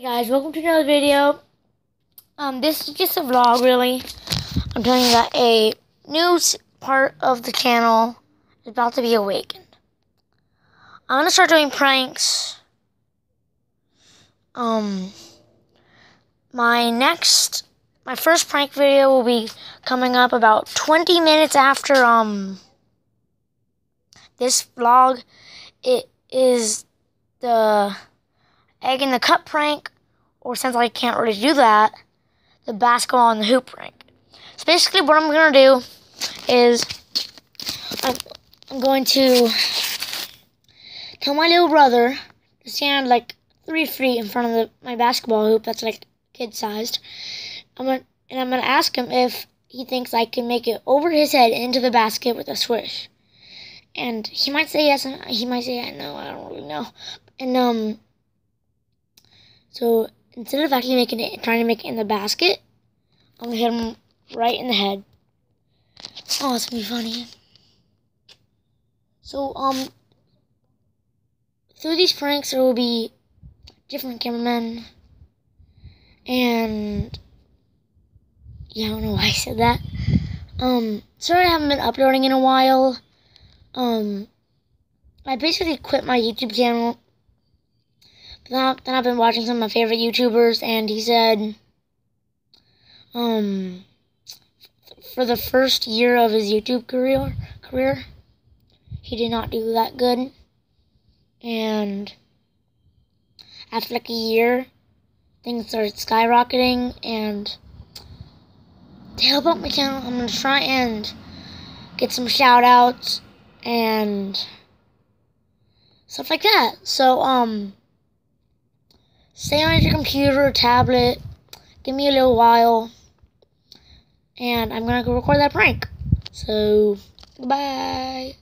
Hey guys, welcome to another video. Um, this is just a vlog, really. I'm telling you that a new part of the channel is about to be awakened. I'm gonna start doing pranks. Um, my next, my first prank video will be coming up about 20 minutes after um this vlog. It is the egg in the cup prank, or since I can't really do that, the basketball and the hoop prank. So basically, what I'm gonna do is I'm, I'm going to tell my little brother to stand like three feet in front of the, my basketball hoop that's like kid sized. I'm gonna and I'm gonna ask him if he thinks I can make it over his head into the basket with a swish. And he might say yes, and he might say no. I don't really know. And um, so instead of actually making it, trying to make it in the basket, I'm gonna hit him right in the head. Oh, it's gonna be funny. So um, through these pranks, there will be different cameramen, and yeah, I don't know why I said that. Um, sorry I haven't been uploading in a while. Um, I basically quit my YouTube channel then, I've been watching some of my favorite YouTubers, and he said, um, for the first year of his YouTube career, career, he did not do that good. And after like a year, things started skyrocketing, and to help out my channel, I'm gonna try and get some shout outs and stuff like that. So, um, stay on your computer tablet. Give me a little while. And I'm going to go record that prank. So, bye.